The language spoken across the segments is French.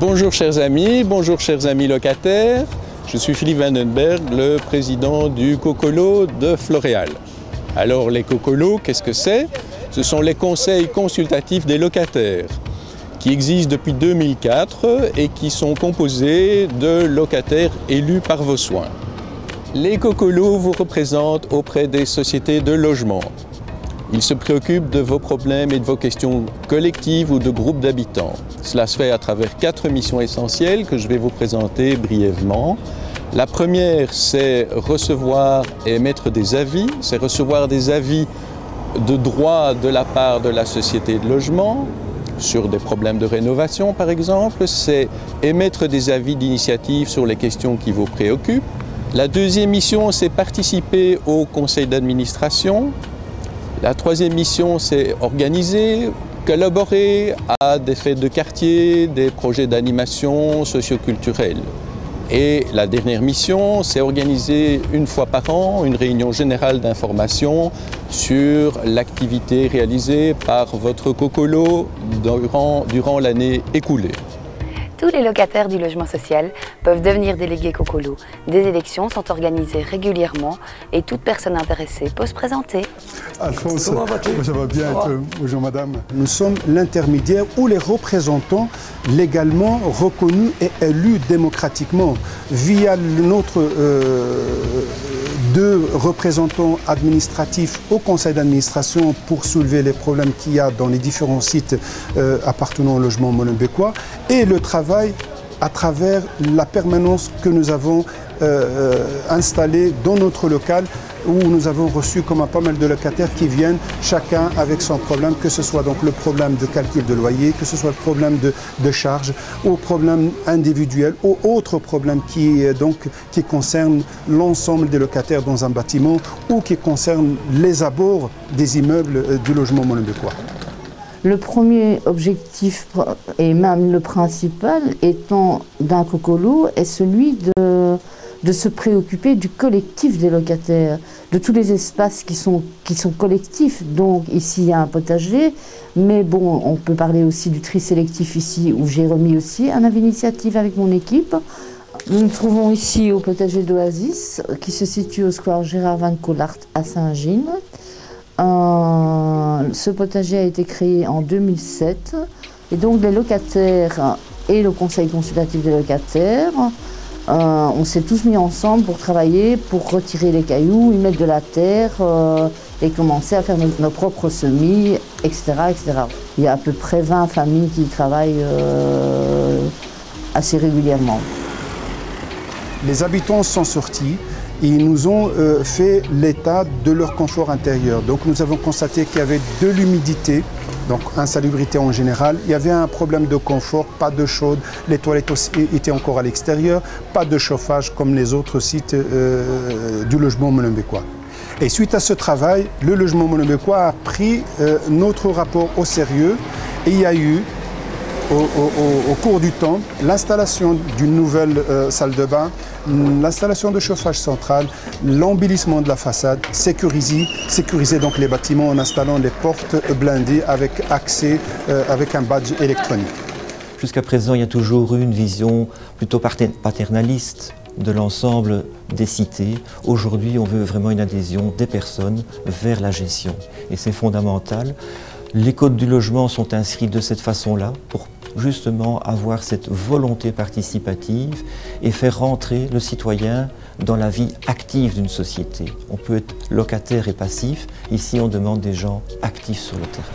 Bonjour chers amis, bonjour chers amis locataires. Je suis Philippe Vandenberg, le président du Cocolo de Floréal. Alors les Cocolos, qu'est-ce que c'est? Ce sont les conseils consultatifs des locataires qui existent depuis 2004 et qui sont composés de locataires élus par vos soins. Les Cocolos vous représentent auprès des sociétés de logement. Ils se préoccupent de vos problèmes et de vos questions collectives ou de groupes d'habitants. Cela se fait à travers quatre missions essentielles que je vais vous présenter brièvement. La première, c'est recevoir et émettre des avis. C'est recevoir des avis de droit de la part de la société de logement sur des problèmes de rénovation, par exemple. C'est émettre des avis d'initiative sur les questions qui vous préoccupent. La deuxième mission, c'est participer au conseil d'administration la troisième mission, c'est organiser, collaborer à des fêtes de quartier, des projets d'animation socioculturelle. Et la dernière mission, c'est organiser une fois par an une réunion générale d'information sur l'activité réalisée par votre cocolo durant, durant l'année écoulée. Tous les locataires du logement social peuvent devenir délégués Cocolo. Des élections sont organisées régulièrement et toute personne intéressée peut se présenter. Alphonse, ça va bien Bonjour madame? Nous sommes l'intermédiaire ou les représentants légalement reconnus et élus démocratiquement via notre euh, représentants administratifs au conseil d'administration pour soulever les problèmes qu'il y a dans les différents sites euh, appartenant au logement molenbeekois et le travail à travers la permanence que nous avons euh, euh, installée dans notre local où nous avons reçu comme pas mal de locataires qui viennent chacun avec son problème, que ce soit donc le problème de calcul de loyer, que ce soit le problème de, charge, ou problème individuel, ou autre problème qui, donc, qui concerne l'ensemble des locataires dans un bâtiment ou qui concerne les abords des immeubles euh, du logement molenbeekois. Le premier objectif, et même le principal, étant d'un cocolo, est celui de de se préoccuper du collectif des locataires, de tous les espaces qui sont, collectifs. Donc ici, il y a un potager, mais bon, on peut parler aussi du tri sélectif ici, où j'ai remis aussi un avis d'initiative avec mon équipe. Nous nous trouvons ici au potager d'Oasis, qui se situe au square Gérard Van Collart à Saint-Gilles. Euh, ce potager a été créé en 2007, et donc les locataires et le conseil consultatif des locataires euh, on s'est tous mis ensemble pour travailler, pour retirer les cailloux, y mettre de la terre euh, et commencer à faire nos, propres semis, etc., etc. Il y a à peu près 20 familles qui travaillent euh, assez régulièrement. Les habitants sont sortis et ils nous ont fait l'état de leur confort intérieur. Donc nous avons constaté qu'il y avait de l'humidité, donc insalubrité en général. Il y avait un problème de confort, pas de chaude, les toilettes étaient encore à l'extérieur, pas de chauffage comme les autres sites euh, du logement molenbeekois. Et suite à ce travail, le logement molenbeekois a pris euh, notre rapport au sérieux et il y a eu au, cours du temps l'installation d'une nouvelle euh, salle de bain, l'installation de chauffage central, l'embellissement de la façade, sécuriser, sécuriser donc les bâtiments en installant les portes blindées avec accès euh, avec un badge électronique. Jusqu'à présent, il y a toujours eu une vision plutôt paternaliste de l'ensemble des cités. Aujourd'hui, on veut vraiment une adhésion des personnes vers la gestion. Et c'est fondamental. Les codes du logement sont inscrits de cette façon-là pour justement avoir cette volonté participative et faire rentrer le citoyen dans la vie active d'une société. On peut être locataire et passif, ici on demande des gens actifs sur le terrain.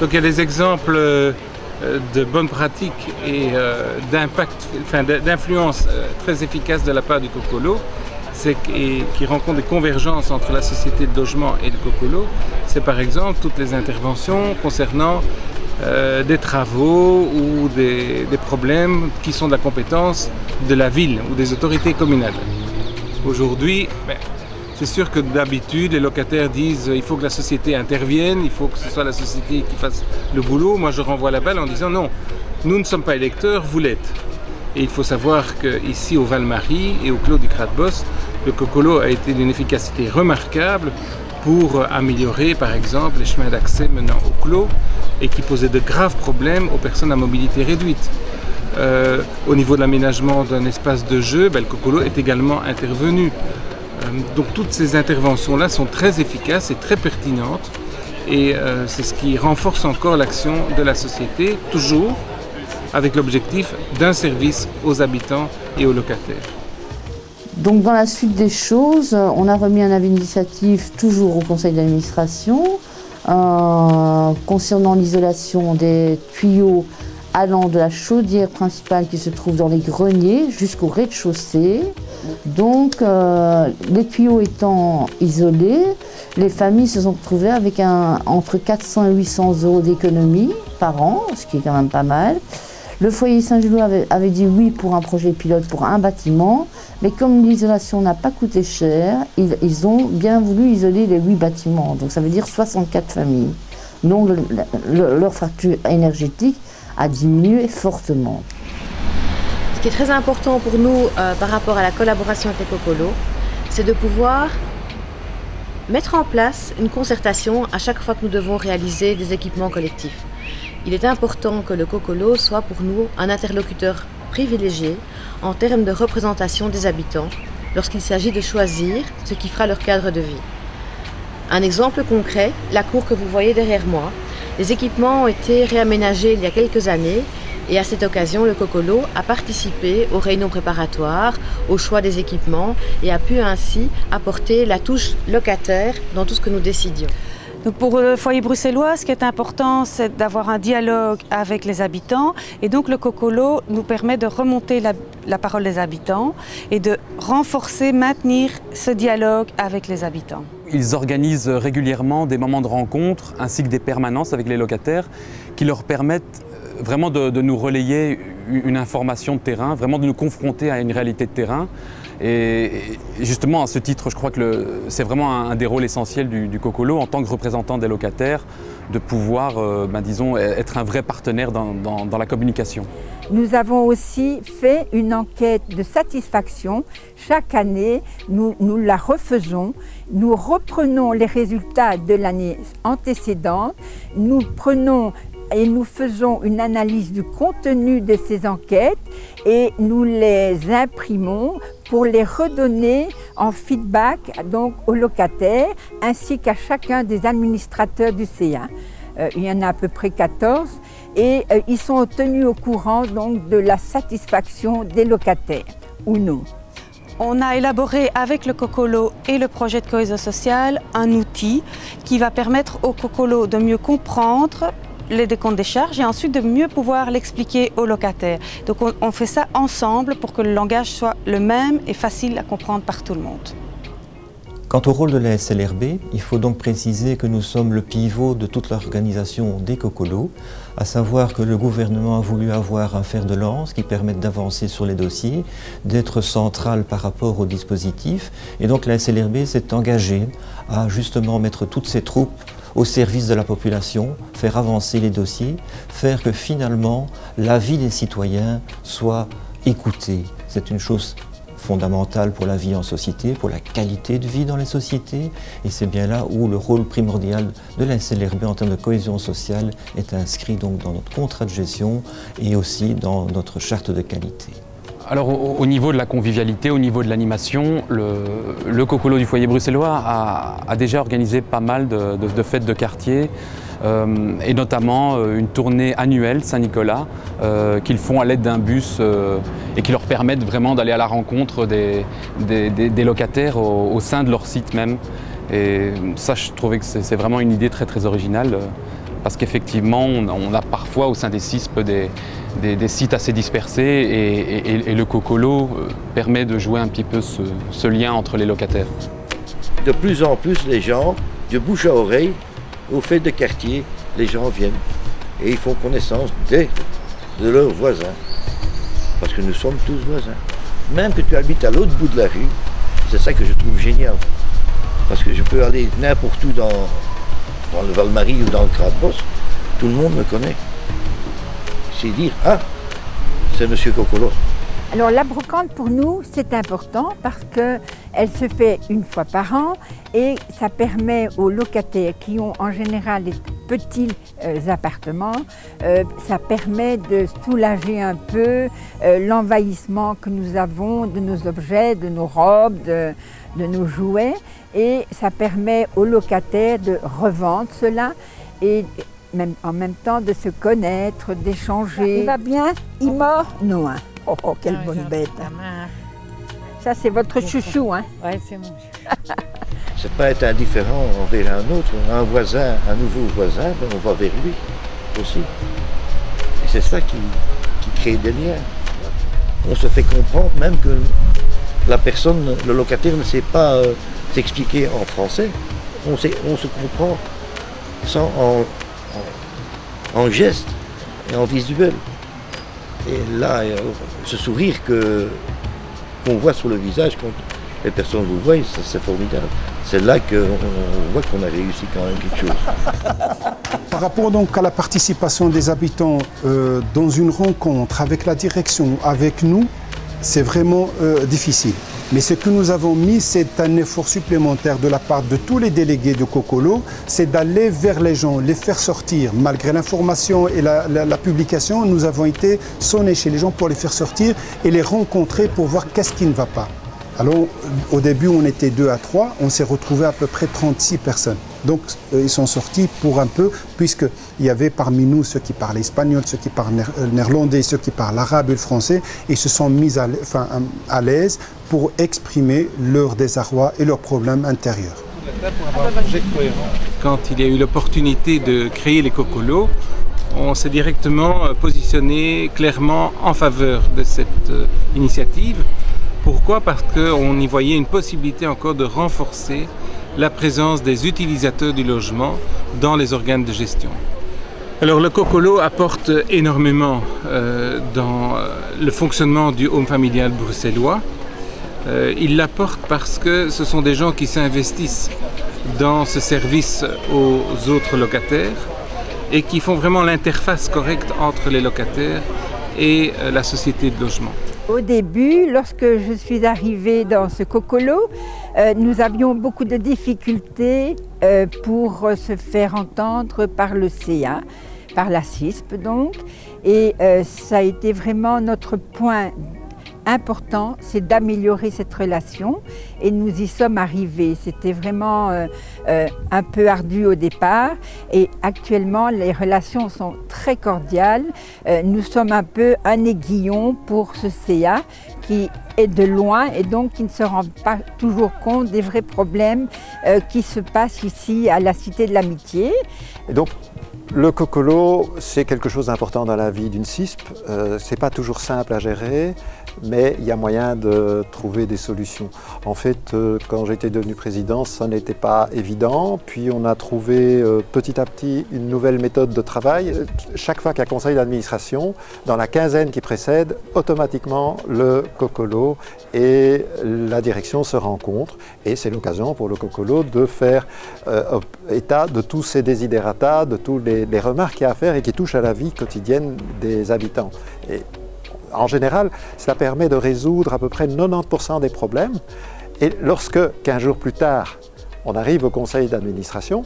Donc il y a des exemples euh, de bonnes pratiques et euh, d'impact, enfin, d'influence euh, très efficace de la part du Cocolo et qui rencontrent des convergences entre la société de logement et le Cocolo, c'est par exemple toutes les interventions concernant euh, des travaux ou des, problèmes qui sont de la compétence de la ville ou des autorités communales. Aujourd'hui, ben, c'est sûr que d'habitude, les locataires disent qu'il faut que la société intervienne, il faut que ce soit la société qui fasse le boulot. Moi, je renvoie la balle en disant non, nous ne sommes pas électeurs, vous l'êtes. Et il faut savoir qu'ici au Val-Marie et au Clos du Cratbos, le Cocolo a été d'une efficacité remarquable pour améliorer par exemple les chemins d'accès menant au clos et qui posaient de graves problèmes aux personnes à mobilité réduite. euh, au niveau de l'aménagement d'un espace de jeu, ben, le Cocolo est également intervenu. Euh, donc toutes ces interventions-là sont très efficaces et très pertinentes et euh, c'est ce qui renforce encore l'action de la société, toujours avec l'objectif d'un service aux habitants et aux locataires. Donc dans la suite des choses, on a remis un avis d'initiative toujours au conseil d'administration euh, concernant l'isolation des tuyaux allant de la chaudière principale qui se trouve dans les greniers jusqu'au rez-de-chaussée. Donc euh, les tuyaux étant isolés, les familles se sont retrouvées avec un, entre 400 et 800 euros d'économie par an, ce qui est quand même pas mal. Le foyer Saint-Gillois avait, dit oui pour un projet pilote pour un bâtiment, mais comme l'isolation n'a pas coûté cher, ils, ont bien voulu isoler les huit bâtiments. Donc ça veut dire 64 familles. Donc leur facture énergétique a diminué fortement. Ce qui est très important pour nous euh, par rapport à la collaboration avec les Cocolo, c'est de pouvoir mettre en place une concertation à chaque fois que nous devons réaliser des équipements collectifs. Il est important que le Cocolo soit pour nous un interlocuteur privilégié en termes de représentation des habitants lorsqu'il s'agit de choisir ce qui fera leur cadre de vie. Un exemple concret, la cour que vous voyez derrière moi. Les équipements ont été réaménagés il y a quelques années et à cette occasion, le Cocolo a participé aux réunions préparatoires, au choix des équipements et a pu ainsi apporter la touche locataire dans tout ce que nous décidions. Pour le foyer bruxellois, ce qui est important, c'est d'avoir un dialogue avec les habitants. Et donc le Cocolo nous permet de remonter la, parole des habitants et de renforcer, maintenir ce dialogue avec les habitants. Ils organisent régulièrement des moments de rencontre ainsi que des permanences avec les locataires qui leur permettent euh, vraiment de nous relayer une information de terrain, vraiment de nous confronter à une réalité de terrain. Et justement, à ce titre, je crois que c'est vraiment un, des rôles essentiels du, Cocolo en tant que représentant des locataires, de pouvoir, euh, ben, disons, être un vrai partenaire dans, la communication. Nous avons aussi fait une enquête de satisfaction. Chaque année, nous, nous la refaisons. Nous reprenons les résultats de l'année antécédente. Nous prenons et nous faisons une analyse du contenu de ces enquêtes et nous les imprimons pour les redonner en feedback donc aux locataires ainsi qu'à chacun des administrateurs du CA. Euh, il y en a à peu près 14 et euh, ils sont tenus au courant donc de la satisfaction des locataires ou non. On a élaboré avec le Cocolo et le projet de cohésion sociale un outil qui va permettre au Cocolo de mieux comprendre les décomptes des charges et ensuite de mieux pouvoir l'expliquer aux locataires. Donc on, fait ça ensemble pour que le langage soit le même et facile à comprendre par tout le monde. Quant au rôle de la SLRB, il faut donc préciser que nous sommes le pivot de toute l'organisation des Cocolos, à savoir que le gouvernement a voulu avoir un fer de lance qui permette d'avancer sur les dossiers, d'être central par rapport au dispositif, et donc la SLRB s'est engagée à justement mettre toutes ses troupes au service de la population, faire avancer les dossiers, faire que finalement la vie des citoyens soit écoutée. C'est une chose fondamentale pour la vie en société, pour la qualité de vie dans les sociétés. Et c'est bien là où le rôle primordial de la SLRB en termes de cohésion sociale est inscrit dans notre contrat de gestion et aussi dans notre charte de qualité. Alors au, niveau de la convivialité, au niveau de l'animation, le, Cocolo du foyer bruxellois a, déjà organisé pas mal de, fêtes de quartier euh, et notamment euh, une tournée annuelle Saint-Nicolas euh, qu'ils font à l'aide d'un bus et qui leur permettent vraiment d'aller à la rencontre des, locataires au, sein de leur site même. Et ça, je trouvais que c'est vraiment une idée très très originale parce qu'effectivement, on, a parfois au sein des CISP des, sites assez dispersés et, le Cocolo euh, permet de jouer un petit peu ce, lien entre les locataires. De plus en plus, les gens, de bouche à oreille, au fait de quartier, les gens viennent et ils font connaissance de leurs voisins. Parce que nous sommes tous voisins. Même que tu habites à l'autre bout de la rue, c'est ça que je trouve génial. Parce que je peux aller n'importe où dans, dans le Val-Marie ou dans le Cradbos, tout le monde me connaît. C'est dire, ah, c'est Monsieur Cocolo. Alors la brocante pour nous, c'est important parce que Elle se fait une fois par an et ça permet aux locataires qui ont en général des petits euh, appartements, euh, ça permet de soulager un peu euh, l'envahissement que nous avons de nos objets, de nos robes, de, nos jouets et ça permet aux locataires de revendre cela et même, en même temps de se connaître, d'échanger. Il va bien? Il mord? Non. Oh, oh, quelle bonne bête. Ça, c'est votre chouchou, hein Oui, c'est mon chouchou. c'est pas être indifférent envers un autre, un voisin, un nouveau voisin, ben, on va vers lui aussi. Et c'est ça qui, crée des liens. On se fait comprendre même que la personne, le locataire ne sait pas euh, s'expliquer en français. On, sait, on se comprend sans, en, en, geste et en visuel. Et là, ce sourire que qu'on voit sur le visage quand les personnes vous voient, c'est formidable. C'est là qu'on voit qu'on a réussi quand même quelque chose. Par rapport donc à la participation des habitants euh, dans une rencontre avec la direction, avec nous, c'est vraiment euh, difficile. Mais ce que nous avons mis, c'est un effort supplémentaire de la part de tous les délégués de Cocolo, c'est d'aller vers les gens, les faire sortir. Malgré l'information et la, publication, nous avons été sonner chez les gens pour les faire sortir et les rencontrer pour voir qu'est-ce qui ne va pas. Alors, au début, on était deux à trois, on s'est retrouvé à peu près 36 personnes. Donc, euh, ils sont sortis pour un peu, puisqu'il y avait parmi nous ceux qui parlent espagnol, ceux qui parlent euh, néerlandais, ceux qui parlent arabe et le français, et ils se sont mis à l'aise pour exprimer leur désarroi et leurs problèmes intérieurs. Quand il y a eu l'opportunité de créer les cocolos, on s'est directement euh, positionné clairement en faveur de cette initiative pourquoi? Parce qu'on y voyait une possibilité encore de renforcer la présence des utilisateurs du logement dans les organes de gestion. Alors le Cocolo apporte énormément euh, dans euh, le fonctionnement du home familial bruxellois. Euh, il l'apporte parce que ce sont des gens qui s'investissent dans ce service aux autres locataires et qui font vraiment l'interface correcte entre les locataires et la société de logement. Au début, lorsque je suis arrivée dans ce cocolo, euh, nous avions beaucoup de difficultés euh, pour se faire entendre par le CA, par la CISP donc. Et euh, ça a été vraiment notre point important, c'est d'améliorer cette relation et nous y sommes arrivés. C'était vraiment euh, euh, un peu ardu au départ et actuellement les relations sont très cordiales. Euh, nous sommes un peu un aiguillon pour ce CA qui est de loin et donc qui ne se rend pas toujours compte des vrais problèmes qui se passent ici à la Cité de l'Amitié. Donc le cocolo, c'est quelque chose d'important dans la vie d'une CISP. Ce c'est pas toujours simple à gérer mais il y a moyen de trouver des solutions. En fait, euh, quand j'étais devenu président, ça n'était pas évident. Puis on a trouvé euh, petit à petit une nouvelle méthode de travail. Chaque fois a conseil d'administration, dans la quinzaine qui précède, automatiquement le COCOLO et la direction se rencontrent. Et c'est l'occasion pour le COCOLO de faire euh, état de tous ces désidératas, de toutes les, remarques qu'il y a à faire et qui touchent à la vie quotidienne des habitants. En général, cela permet de résoudre à peu près 90% des problèmes. Et lorsque, 15 jours plus tard, on arrive au conseil d'administration,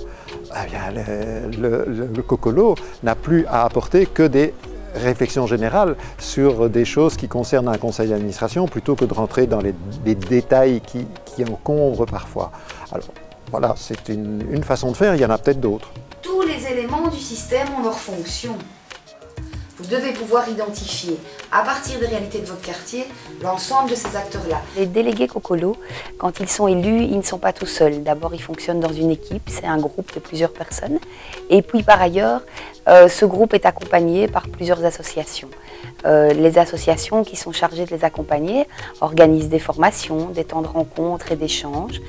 eh le, cocolo n'a plus à apporter que des réflexions générales sur des choses qui concernent un conseil d'administration plutôt que de rentrer dans les, détails qui, encombrent parfois. Alors voilà, c'est une, une façon de faire, il y en a peut-être d'autres. Tous les éléments du système ont leur fonction. Vous devez pouvoir identifier, à partir des réalités de votre quartier, l'ensemble de ces acteurs-là. Les délégués Cocolo, quand ils sont élus, ils ne sont pas tout seuls. D'abord, ils fonctionnent dans une équipe, c'est un groupe de plusieurs personnes. Et puis, par ailleurs, euh, ce groupe est accompagné par plusieurs associations. Euh, les associations qui sont chargées de les accompagner organisent des formations, des temps de rencontres et d'échanges.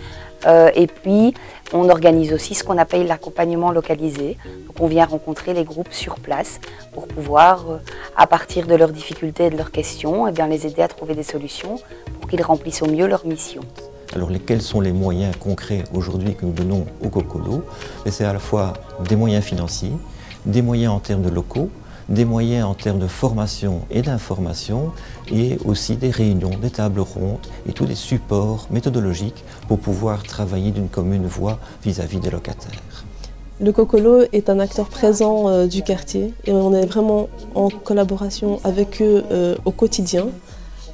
Euh, et puis, on organise aussi ce qu'on appelle l'accompagnement localisé. Donc, on vient rencontrer les groupes sur place pour pouvoir, euh, à partir de leurs difficultés et de leurs questions, eh bien, les aider à trouver des solutions pour qu'ils remplissent au mieux leur mission. Alors, quels sont les moyens concrets aujourd'hui que nous donnons au COCOLO C'est à la fois des moyens financiers, des moyens en termes de locaux, des moyens en termes de formation et d'information, et aussi des réunions, des tables rondes et tous les supports méthodologiques pour pouvoir travailler d'une commune voix vis-à-vis des locataires. Le Cocolo est un acteur présent euh, du quartier et on est vraiment en collaboration avec eux euh, au quotidien.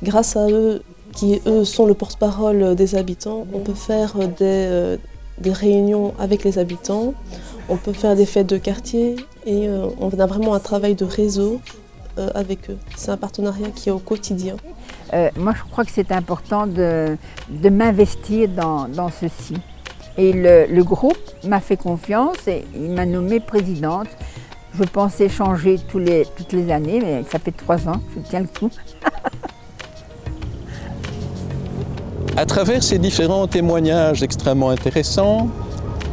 Grâce à eux, qui eux sont le porte-parole des habitants, on peut faire des, euh, des, réunions avec les habitants, on peut faire des fêtes de quartier et on a vraiment un travail de réseau avec eux. C'est un partenariat qui est au quotidien. moi, je crois que c'est important de, de m'investir dans, dans ceci. Et le, groupe m'a fait confiance et il m'a nommée présidente. Je pensais changer tous les, toutes les années, mais ça fait trois ans, je tiens le coup. à travers ces différents témoignages extrêmement intéressants,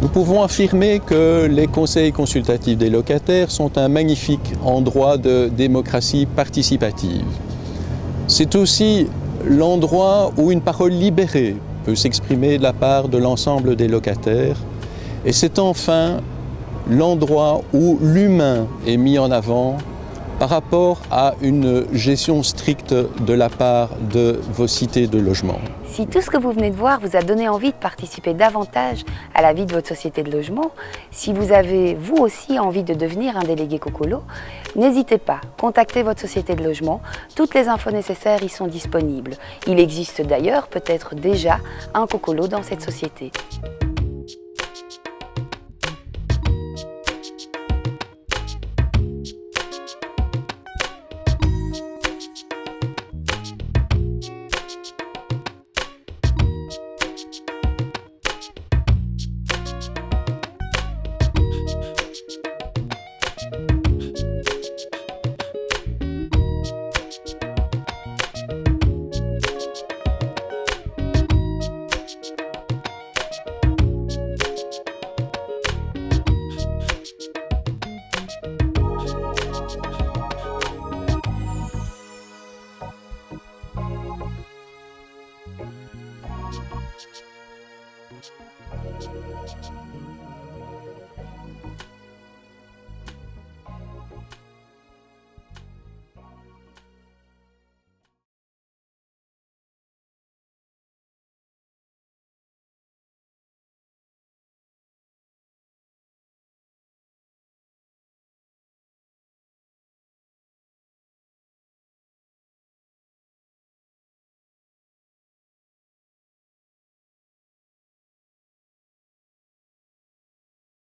nous pouvons affirmer que les conseils consultatifs des locataires sont un magnifique endroit de démocratie participative. C'est aussi l'endroit où une parole libérée s'exprimer de la part de l'ensemble des locataires. Et c'est enfin l'endroit où l'humain est mis en avant par rapport à une gestion stricte de la part de vos cités de logement. Si tout ce que vous venez de voir vous a donné envie de participer davantage à la vie de votre société de logement, si vous avez vous aussi envie de devenir un délégué Cocolo, n'hésitez pas, contactez votre société de logement, toutes les infos nécessaires y sont disponibles. Il existe d'ailleurs peut-être déjà un Cocolo dans cette société.